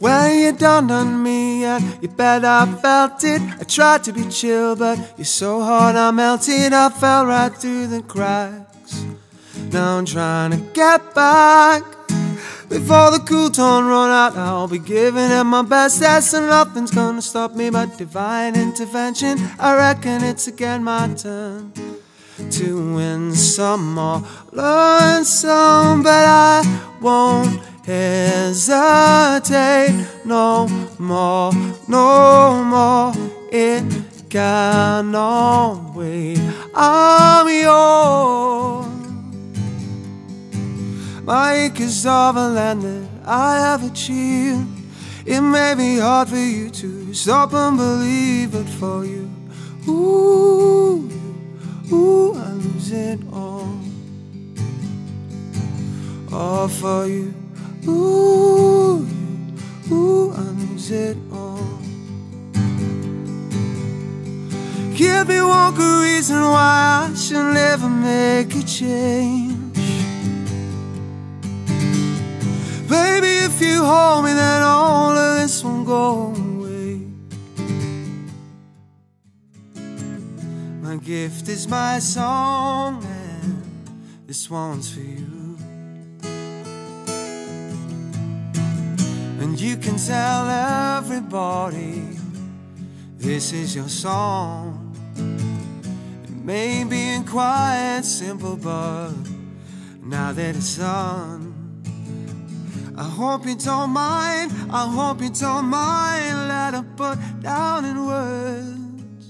you dawned on me, and you bet I felt it. I tried to be chill, but you're so hard I melted. I fell right through the cracks. Now I'm trying to get back. Before the cool tone run out, I'll be giving it my best. Yes, and nothing's gonna stop me but divine intervention. I reckon it's again my turn to win some or learn some, but I won't hesitate no more, no more. It cannot wait. I'm yours. My a land that I have achieved. It may be hard for you to stop and believe, but for you, ooh, ooh, I lose it all. All for you, ooh, ooh, I lose it all. Give me one good reason why I should never make a change. Baby, if you hold me, then all of this won't go away. My gift is my song, and this one's for you. And you can tell everybody this is your song. It may be in quiet, simple, but now that it's done. I hope you don't mind, I hope you don't mind Let her put down in words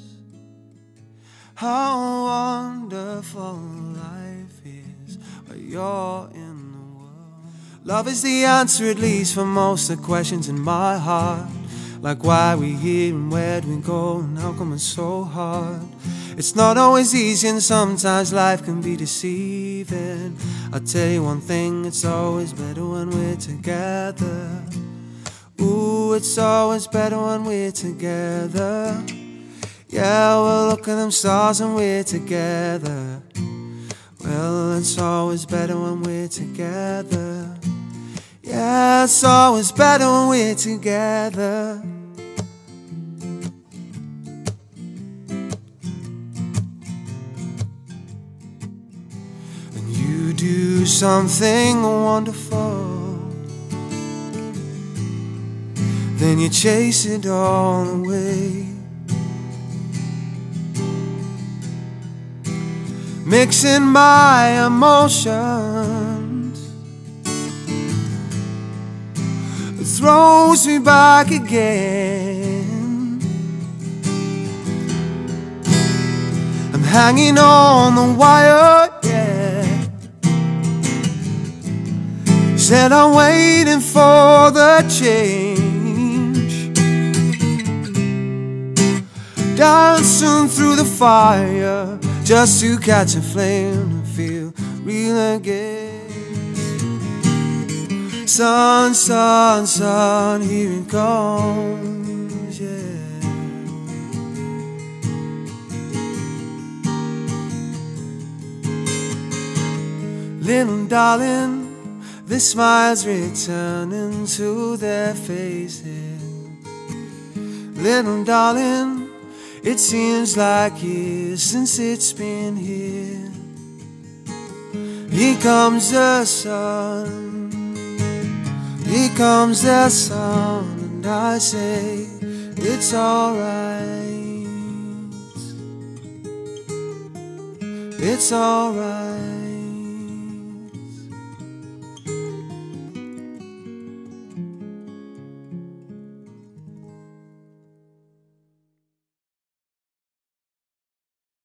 How wonderful life is you're in Love is the answer at least for most of the questions in my heart Like why we here and where do we go and how come it's so hard it's not always easy and sometimes life can be deceiving. I'll tell you one thing, it's always better when we're together. Ooh, it's always better when we're together. Yeah, we'll look at them stars and we're together. Well, it's always better when we're together. Yeah, it's always better when we're together. And You do something wonderful. Then you chase it all away. Mixing my emotions throws me back again. I'm hanging on the wire, yeah. Said I'm waiting for the change Dancing through the fire Just to catch a flame and feel real again Sun, sun, sun, here it comes, yeah Little darling the smiles returning to their faces. Little darling, it seems like years since it's been here. Here comes the sun, here comes the sun, and I say it's alright. It's alright.